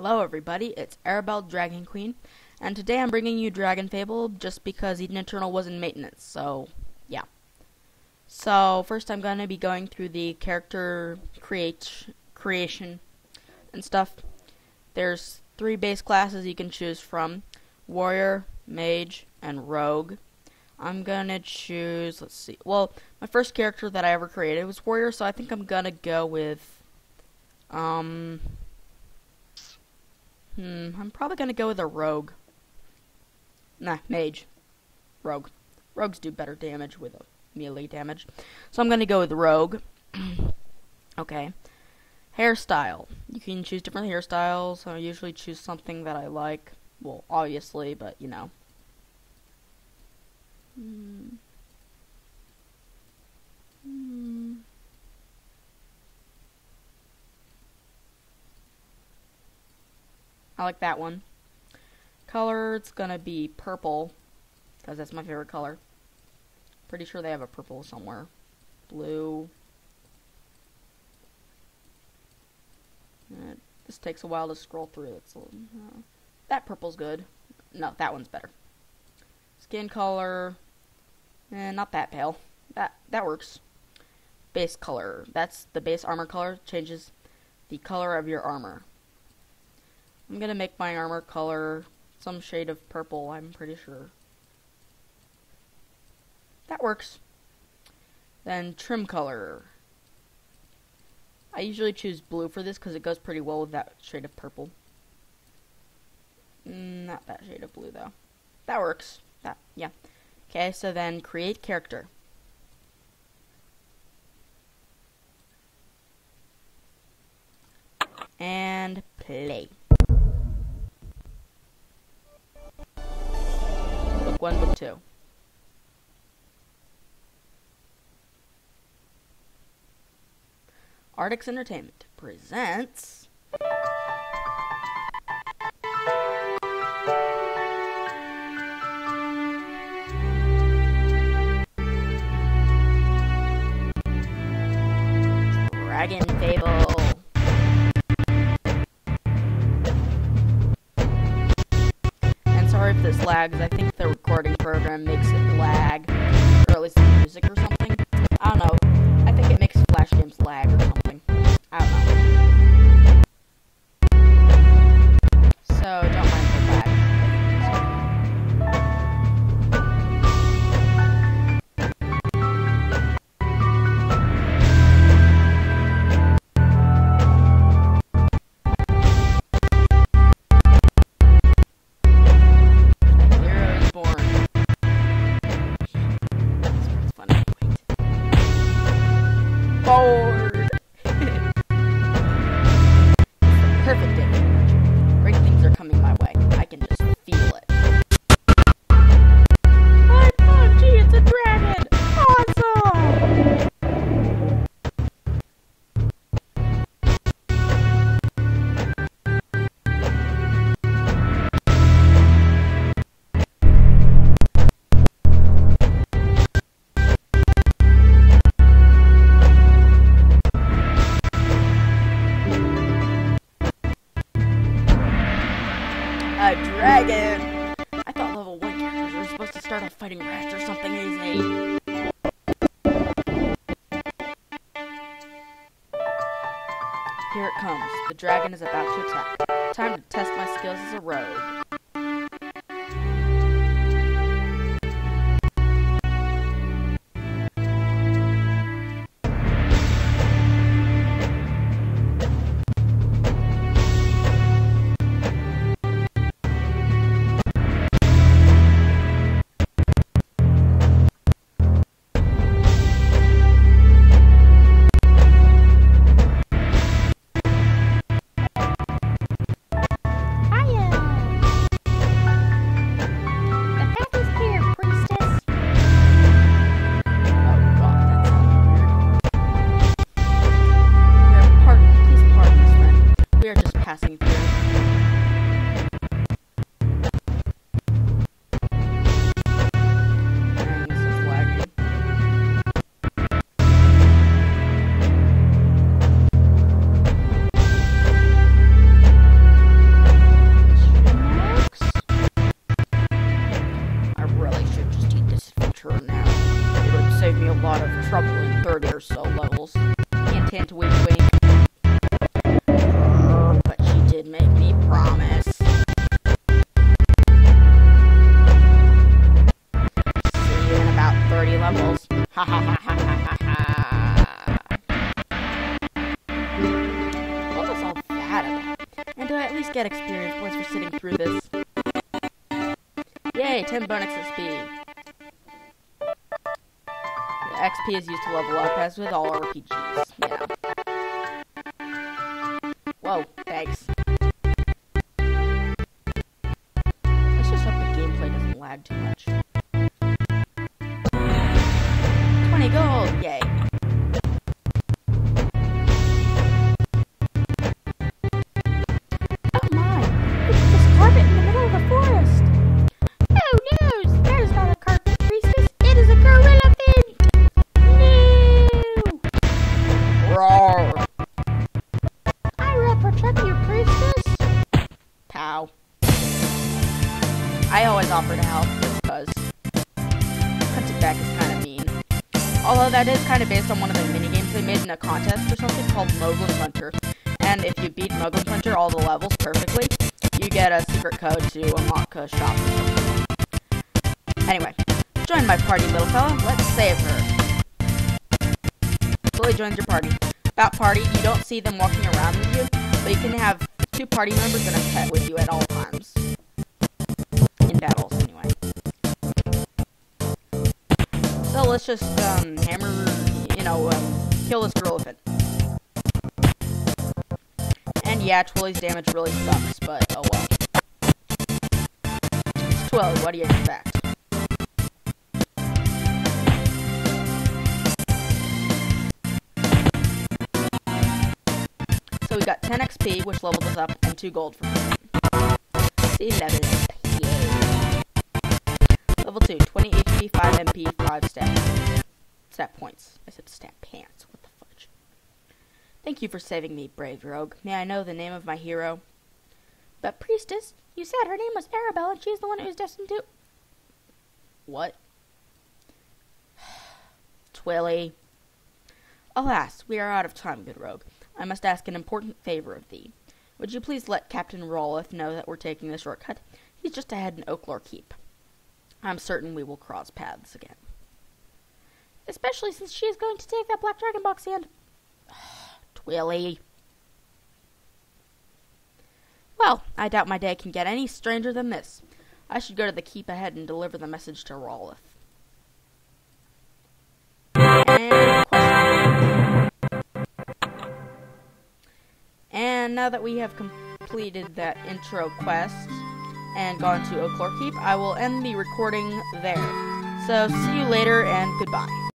Hello everybody, it's Arabelle Dragon Queen, and today I'm bringing you DragonFable just because Eden Eternal was in maintenance, so yeah. So first I'm going to be going through the character create creation and stuff. There's three base classes you can choose from, Warrior, Mage, and Rogue. I'm gonna choose, let's see, well, my first character that I ever created was Warrior, so I think I'm gonna go with, um, Hmm, I'm probably gonna go with a rogue. Nah, mage. Rogue. Rogues do better damage with a melee damage. So I'm gonna go with rogue. okay. Hairstyle. You can choose different hairstyles. I usually choose something that I like. Well, obviously, but you know. Hmm. I like that one. Color, it's gonna be purple, because that's my favorite color. Pretty sure they have a purple somewhere. Blue. Uh, this takes a while to scroll through. It's uh, that purple's good. No, that one's better. Skin color, eh, not that pale. That that works. Base color. That's the base armor color. Changes the color of your armor. I'm gonna make my armor color some shade of purple, I'm pretty sure. That works. Then trim color. I usually choose blue for this because it goes pretty well with that shade of purple. Mm, not that shade of blue though. That works. That yeah. Okay, so then create character. And play. 1, Book 2. Artix Entertainment presents... Dragon Fable. Lags. I think the recording program makes it lag, or at least the music or something. I don't know. Here it comes. The dragon is about to attack. Time to test my skills as a rogue. Least get experience points for sitting through this. Yay, 10 bonus XP. XP is used to level up, as with all RPGs. Yeah. Whoa, thanks. Let's just hope the gameplay doesn't lag too much. I always offer to help because hunted back is kind of mean. Although that is kind of based on one of the mini games they made in a contest or something called Moglin Punter. And if you beat Moglin Punter all the levels perfectly, you get a secret code to unlock a shop. Anyway, join my party, little fella. Let's save her. Chloe joins your party. That party, you don't see them walking around with you, but you can have two party members and a pet with you at all times. Anyway. So let's just um, hammer, you know, um, kill this elephant. And yeah, Twilly's damage really sucks, but oh well. It's Twilly, what do you expect? So we got 10 XP, which leveled us up, and 2 gold from up. Yay. Level 2, 20 HP, 5 MP, 5 stat. Stat points. I said stat pants. What the fudge? Thank you for saving me, brave rogue. May I know the name of my hero? But priestess, you said her name was Arabelle and she's the one who's destined to. What? Twilly. Alas, we are out of time, good rogue. I must ask an important favor of thee. Would you please let Captain Rollith know that we're taking the shortcut? He's just ahead in Oaklore Keep. I'm certain we will cross paths again. Especially since she is going to take that black dragon box and. Twilly. Well, I doubt my day can get any stranger than this. I should go to the keep ahead and deliver the message to Rollith. And. And now that we have completed that intro quest and gone to Oaklore Keep, I will end the recording there. So see you later and goodbye.